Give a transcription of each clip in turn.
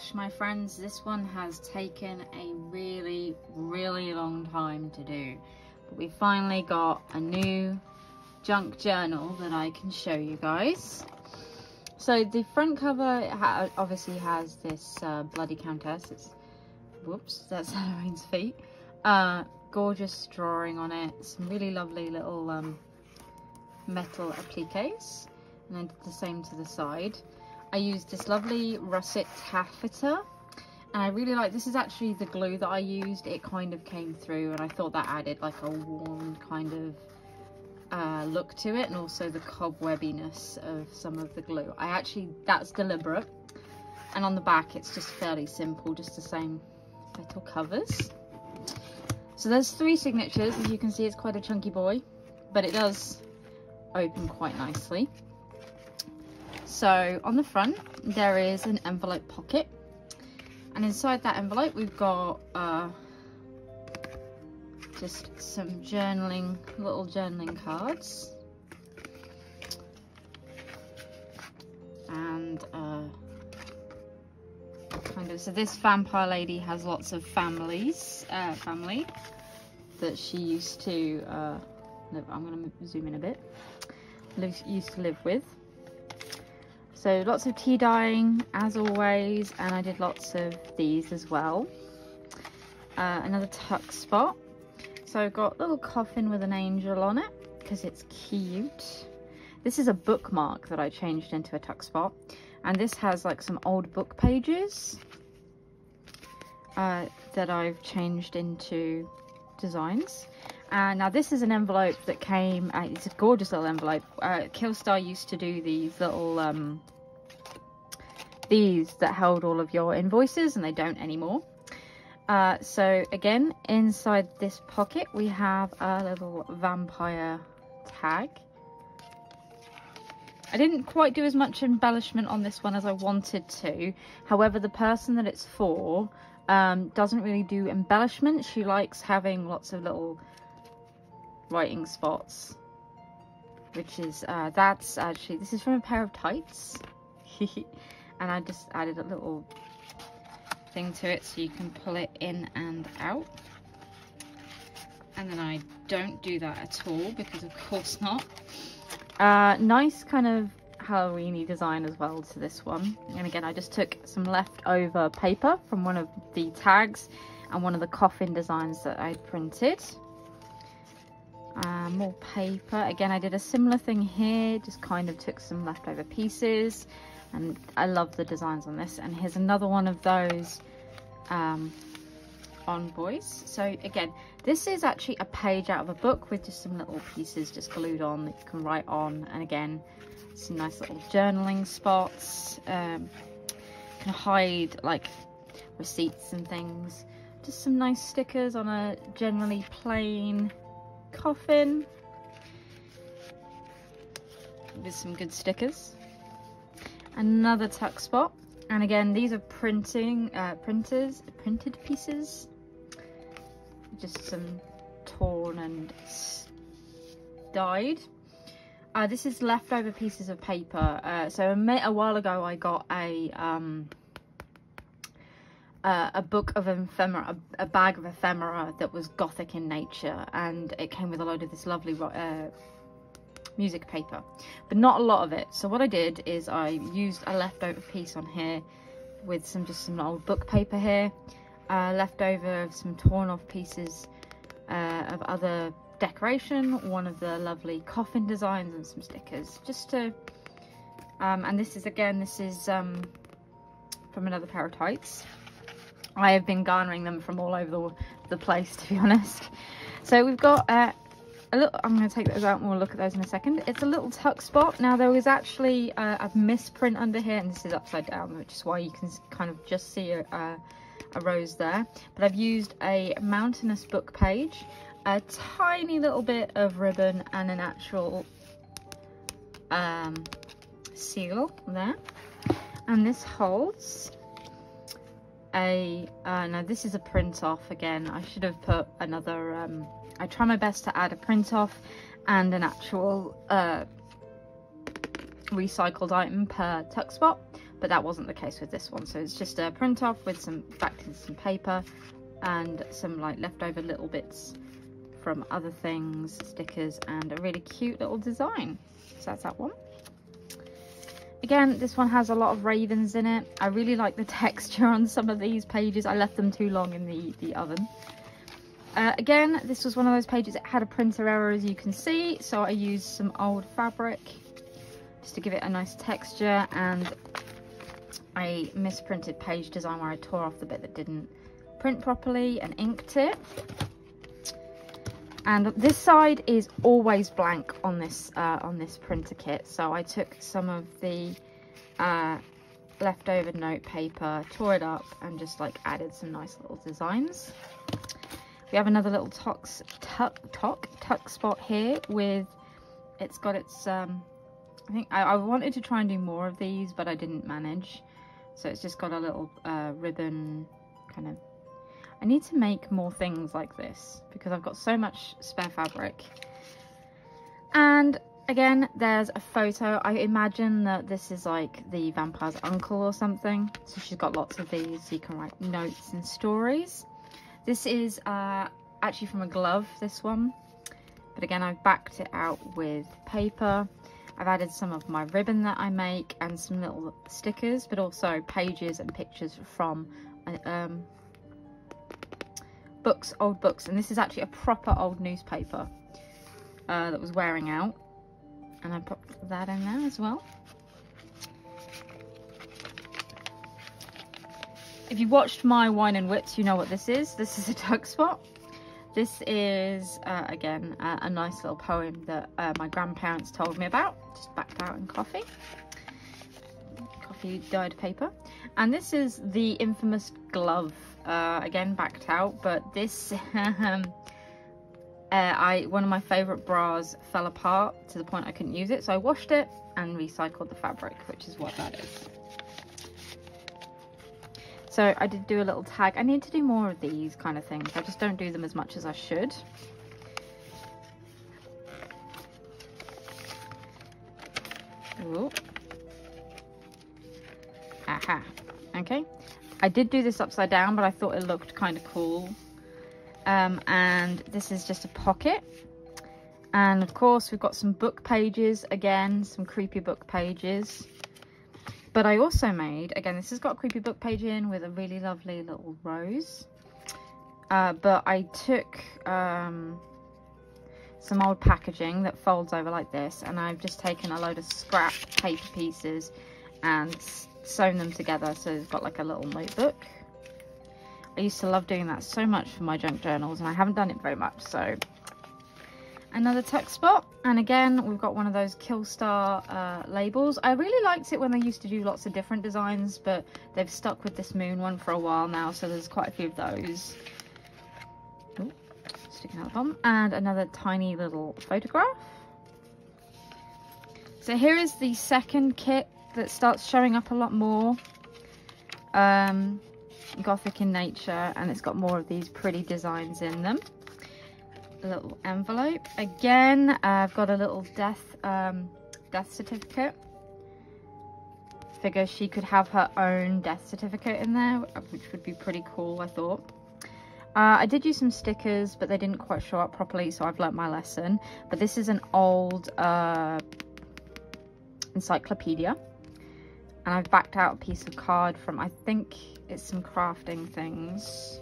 gosh, my friends, this one has taken a really, really long time to do. But we finally got a new junk journal that I can show you guys. So the front cover ha obviously has this uh, bloody countess. It's, whoops, that's Halloween's feet. Uh, gorgeous drawing on it. Some really lovely little um, metal appliques. And then the same to the side. I used this lovely russet taffeta and I really like this is actually the glue that I used. It kind of came through and I thought that added like a warm kind of uh, look to it and also the cobwebbiness of some of the glue. I actually that's deliberate and on the back it's just fairly simple just the same little covers. So there's three signatures. As you can see it's quite a chunky boy but it does open quite nicely so on the front, there is an envelope pocket. And inside that envelope, we've got uh, just some journaling, little journaling cards. And uh, kind of, so this vampire lady has lots of families, uh, family that she used to uh, live, I'm going to zoom in a bit, used to live with. So lots of tea dyeing as always and I did lots of these as well. Uh, another tuck spot. So I've got a little coffin with an angel on it because it's cute. This is a bookmark that I changed into a tuck spot and this has like some old book pages uh, that I've changed into designs. And now this is an envelope that came, uh, it's a gorgeous little envelope. Uh, Killstar used to do these little, um, these that held all of your invoices and they don't anymore. Uh, so again, inside this pocket, we have a little vampire tag. I didn't quite do as much embellishment on this one as I wanted to. However, the person that it's for um, doesn't really do embellishment. She likes having lots of little writing spots which is uh, that's actually this is from a pair of tights. And I just added a little thing to it so you can pull it in and out. And then I don't do that at all because of course not. Uh, nice kind of Halloweeny design as well to this one. And again I just took some leftover paper from one of the tags and one of the coffin designs that I printed uh, more paper. Again I did a similar thing here just kind of took some leftover pieces and I love the designs on this. And here's another one of those um, envoys. So again this is actually a page out of a book with just some little pieces just glued on that you can write on. And again some nice little journaling spots um, can hide like receipts and things. Just some nice stickers on a generally plain coffin. With some good stickers. Another tuck spot. And again these are printing uh, printers printed pieces. Just some torn and dyed. Uh, this is leftover pieces of paper. Uh, so a, a while ago I got a um, uh, a book of ephemera, a, a, bag of ephemera that was gothic in nature and it came with a load of this lovely uh, music paper, but not a lot of it. So what I did is I used a leftover piece on here with some just some old book paper here, uh, leftover of some torn off pieces uh, of other decoration, one of the lovely coffin designs and some stickers just to, um, and this is again, this is um, from another pair of tights. I have been garnering them from all over the, the place, to be honest. So we've got uh, a little, I'm going to take those out and we'll look at those in a second. It's a little tuck spot. Now there was actually uh, a misprint under here and this is upside down, which is why you can kind of just see a, a, rose there. But I've used a mountainous book page, a tiny little bit of ribbon and an actual um, seal there. And this holds a uh, now this is a print off again I should have put another um, I try my best to add a print off and an actual uh, recycled item per tuck spot but that wasn't the case with this one. So it's just a print off with some back to some paper and some like leftover little bits from other things, stickers, and a really cute little design. So that's that one. Again, this one has a lot of ravens in it. I really like the texture on some of these pages. I left them too long in the, the oven. Uh, again, this was one of those pages that had a printer error as you can see, so I used some old fabric just to give it a nice texture and a misprinted page design where I tore off the bit that didn't print properly and inked it. And this side is always blank on this uh, on this printer kit, so I took some of the uh, leftover note paper, tore it up, and just like added some nice little designs. We have another little tox, tuck, tuck, tuck spot here with, it's got its, um, I think I, I, wanted to try and do more of these, but I didn't manage. So it's just got a little uh, ribbon kind of, I need to make more things like this because I've got so much spare fabric. And again, there's a photo. I imagine that this is like the vampire's uncle or something. So she's got lots of these. You can write notes and stories. This is uh, actually from a glove, this one. But again, I've backed it out with paper. I've added some of my ribbon that I make and some little stickers, but also pages and pictures from um, books, old books. And this is actually a proper old newspaper uh, that was wearing out. And I put that in there as well. If you watched my Wine and Wits, you know what this is. This is a tuck spot. This is, uh, again, uh, a nice little poem that uh, my grandparents told me about. Just backed out in coffee. Coffee dyed paper. And this is the infamous glove. Uh, again, backed out. But this, um, uh, I one of my favourite bras fell apart to the point I couldn't use it. So I washed it and recycled the fabric, which is what that is. So I did do a little tag. I need to do more of these kind of things. I just don't do them as much as I should. Ooh. Aha. Okay. I did do this upside down, but I thought it looked kind of cool. Um, and this is just a pocket. And of course, we've got some book pages again, some creepy book pages. But I also made, again, this has got a creepy book page in with a really lovely little rose. Uh, but I took um, some old packaging that folds over like this and I've just taken a load of scrap paper pieces and sewn them together so it's got like a little notebook. I used to love doing that so much for my junk journals and I haven't done it very much so. Another text spot and again we've got one of those Killstar uh, labels. I really liked it when they used to do lots of different designs but they've stuck with this moon one for a while now so there's quite a few of those. Ooh, sticking out the bottom and another tiny little photograph. So here is the second kit that starts showing up a lot more um, gothic in nature and it's got more of these pretty designs in them A little envelope. Again, I've got a little death um, death certificate. Figure she could have her own death certificate in there, which would be pretty cool, I thought. Uh, I did use some stickers, but they didn't quite show up properly, so I've learnt my lesson. But this is an old uh, encyclopedia. And I've backed out a piece of card from, I think it's some crafting things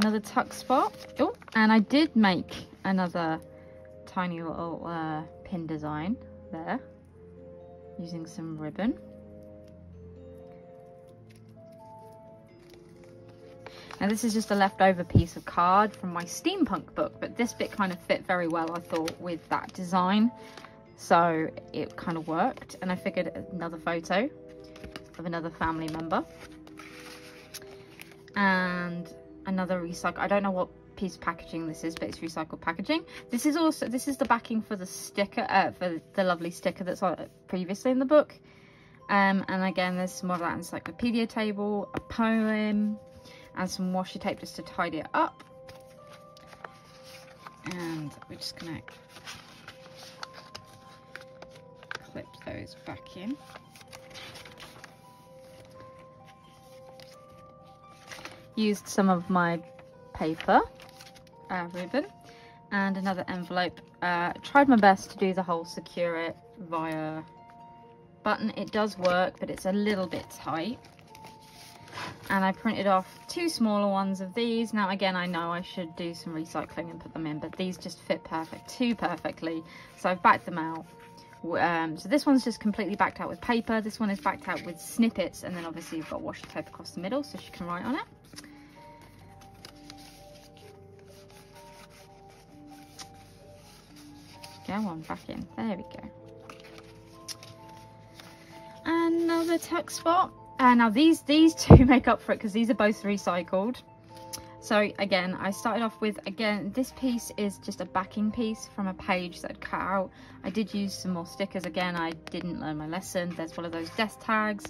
another tuck spot. Oh, and I did make another tiny little uh, pin design there using some ribbon. Now this is just a leftover piece of card from my steampunk book, but this bit kind of fit very well, I thought, with that design. So it kind of worked. And I figured another photo of another family member. And another recycle i don't know what piece of packaging this is but it's recycled packaging this is also this is the backing for the sticker uh, for the lovely sticker that's on previously in the book um, and again there's some more of that encyclopedia table a poem and some washi tape just to tidy it up and we're just gonna back in. Used some of my paper uh, ribbon and another envelope. Uh, tried my best to do the whole secure it via button. It does work, but it's a little bit tight. And I printed off two smaller ones of these. Now, again, I know I should do some recycling and put them in, but these just fit perfect, too perfectly. So I've backed them out. Um, so this one's just completely backed out with paper. This one is backed out with snippets. And then obviously you've got washi tape across the middle so she can write on it. Go on, back in. There we go. Another tuck spot. Uh, now these these two make up for it because these are both recycled. So again, I started off with, again, this piece is just a backing piece from a page that I'd cut out. I did use some more stickers. Again, I didn't learn my lesson. There's one of those desk tags,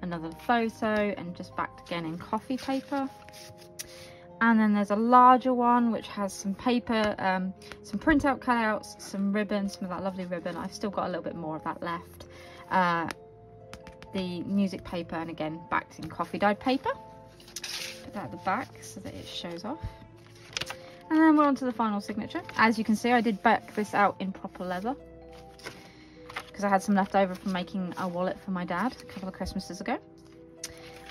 another photo, and just backed again in coffee paper. And then there's a larger one, which has some paper, um, some printout cutouts, some ribbon, some of that lovely ribbon. I've still got a little bit more of that left. Uh, the music paper, and again, backed in coffee dyed paper that at the back so that it shows off. And then we're on to the final signature. As you can see, I did back this out in proper leather because I had some left over from making a wallet for my dad a couple of Christmases ago.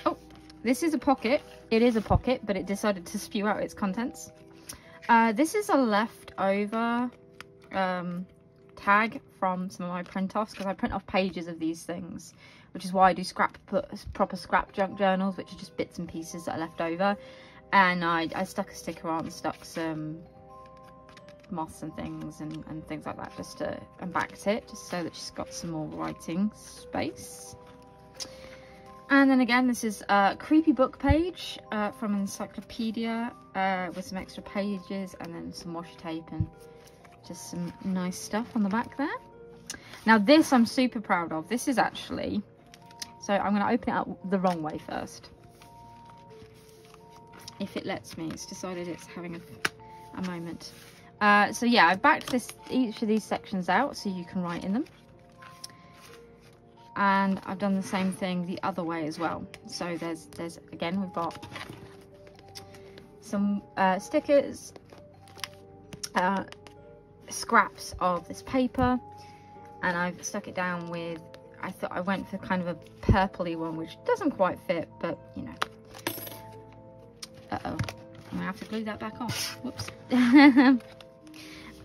Oh, this is a pocket. It is a pocket, but it decided to spew out its contents. Uh, this is a leftover um, tag from some of my print offs because I print off pages of these things which is why I do scrap proper scrap junk journals, which are just bits and pieces that are left over. And I, I stuck a sticker on, stuck some moths and things and, and things like that just to and backed it just so that she's got some more writing space. And then again, this is a creepy book page uh, from encyclopedia uh, with some extra pages and then some washi tape and just some nice stuff on the back there. Now this I'm super proud of. This is actually so I'm going to open it up the wrong way first. If it lets me. It's decided it's having a, a moment. Uh, so yeah, I've backed this each of these sections out so you can write in them. And I've done the same thing the other way as well. So there's, there's again, we've got some uh, stickers, uh, scraps of this paper, and I've stuck it down with I thought I went for kind of a purpley one, which doesn't quite fit, but you know. Uh-oh. I'm gonna have to glue that back on. Whoops.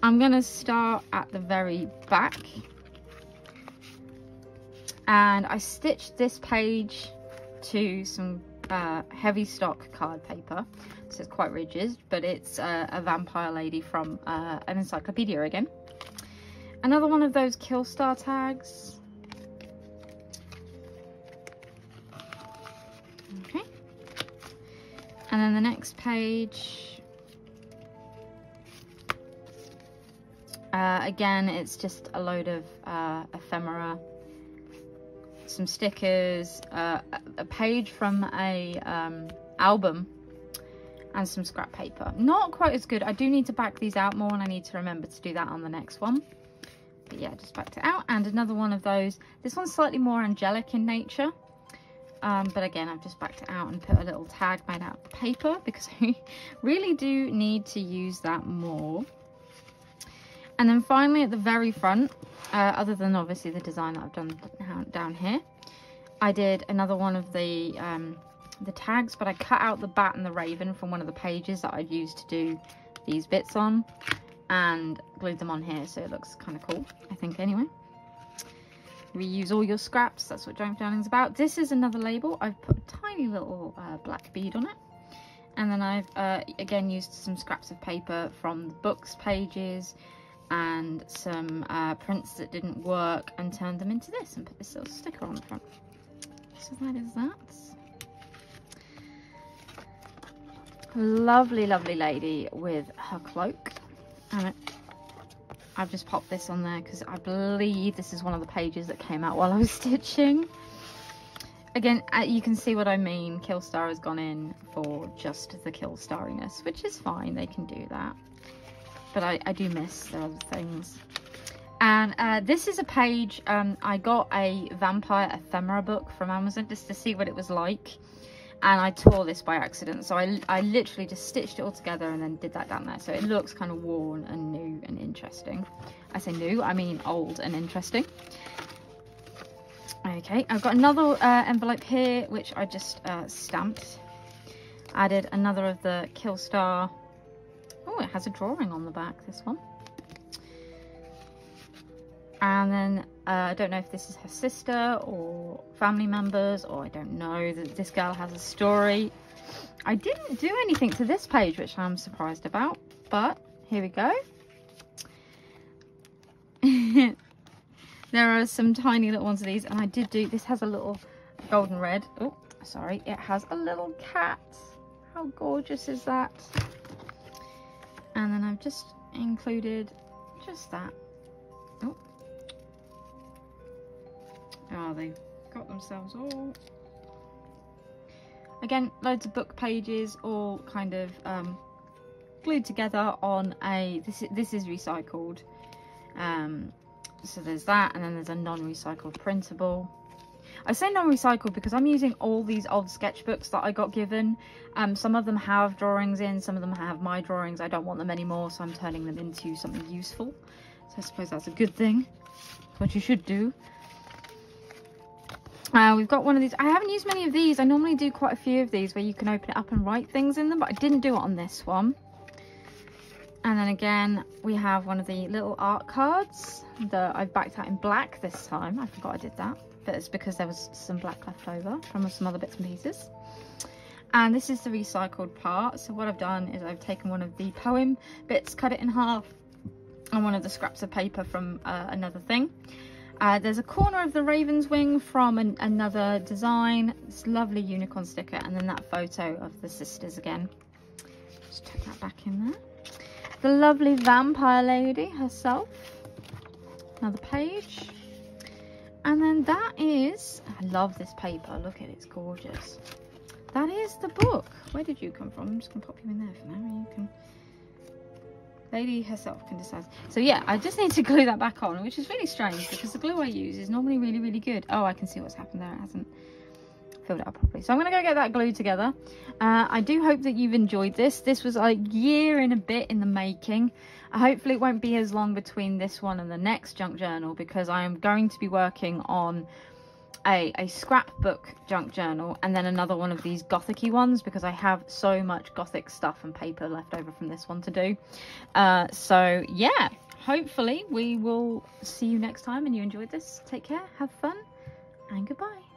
I'm gonna start at the very back. And I stitched this page to some uh, heavy stock card paper. So it's quite rigid, but it's uh, a vampire lady from uh, an encyclopedia again. Another one of those Killstar tags. And then the next page, uh, again, it's just a load of uh, ephemera, some stickers, uh, a page from a um, album, and some scrap paper. Not quite as good. I do need to back these out more, and I need to remember to do that on the next one. But yeah, just backed it out. And another one of those. This one's slightly more angelic in nature. Um, but again, I've just backed it out and put a little tag made out of paper because I really do need to use that more. And then finally at the very front, uh, other than obviously the design that I've done down here, I did another one of the um, the tags, but I cut out the bat and the raven from one of the pages that I'd used to do these bits on and glued them on here so it looks kind of cool, I think anyway reuse all your scraps that's what junk journaling's about. This is another label I've put a tiny little uh, black bead on it. And then I've uh, again used some scraps of paper from the books pages and some uh, prints that didn't work and turned them into this and put this little sticker on the front. So that is that. Lovely lovely lady with her cloak. And I've just popped this on there because I believe this is one of the pages that came out while I was stitching. Again, uh, you can see what I mean. Killstar has gone in for just the Killstariness, which is fine. They can do that. But I, I do miss the other things. And uh, this is a page, um, I got a vampire ephemera book from Amazon just to see what it was like. And I tore this by accident. So I, I literally just stitched it all together and then did that down there. So it looks kind of worn and new and interesting. I say new, I mean old and interesting. Okay, I've got another uh, envelope here, which I just uh, stamped. Added another of the Killstar. Oh, it has a drawing on the back, this one. And then uh, I don't know if this is her sister or family members, or I don't know that this girl has a story. I didn't do anything to this page, which I'm surprised about, but here we go. there are some tiny little ones of these, and I did do, this has a little golden red. Oh, sorry, it has a little cat. How gorgeous is that? And then I've just included just that They've got themselves all... Again, loads of book pages all kind of um, glued together on a... This, this is recycled. Um, so there's that, and then there's a non-recycled printable. I say non-recycled because I'm using all these old sketchbooks that I got given. Um, some of them have drawings in, some of them have my drawings. I don't want them anymore, so I'm turning them into something useful. So I suppose that's a good thing. what you should do. Uh, we've got one of these. I haven't used many of these. I normally do quite a few of these where you can open it up and write things in them, but I didn't do it on this one. And then again, we have one of the little art cards that I've backed out in black this time. I forgot I did that, but it's because there was some black left over from some other bits and pieces. And this is the recycled part. So what I've done is I've taken one of the poem bits, cut it in half, and one of the scraps of paper from uh, another thing. Uh, there's a corner of the raven's wing from an, another design. This lovely unicorn sticker and then that photo of the sisters again. Just tuck that back in there. The lovely vampire lady herself. Another page. And then that is, I love this paper. Look at it, it's gorgeous. That is the book. Where did you come from? I'm just going to pop you in there for now. You can lady herself can decide. So yeah, I just need to glue that back on, which is really strange because the glue I use is normally really, really good. Oh, I can see what's happened there. It hasn't filled up properly. So I'm going to go get that glue together. Uh, I do hope that you've enjoyed this. This was a year and a bit in the making. Uh, hopefully it won't be as long between this one and the next junk journal because I am going to be working on a, a scrapbook junk journal and then another one of these gothic ones because I have so much gothic stuff and paper left over from this one to do. Uh, so yeah, hopefully we will see you next time and you enjoyed this. Take care, have fun, and goodbye.